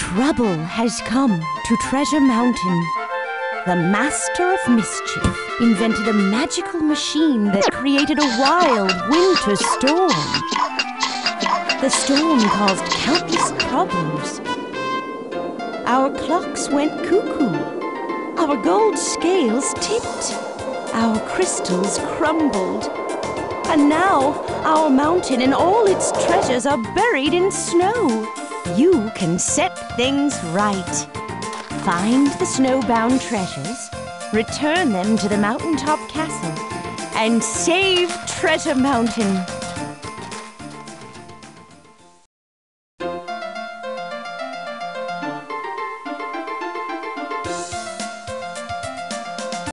Trouble has come to Treasure Mountain. The master of mischief invented a magical machine that created a wild winter storm. The storm caused countless problems. Our clocks went cuckoo. Our gold scales tipped. Our crystals crumbled. And now our mountain and all its treasures are buried in snow. You can set things right. Find the snowbound treasures, return them to the mountaintop castle, and save Treasure Mountain.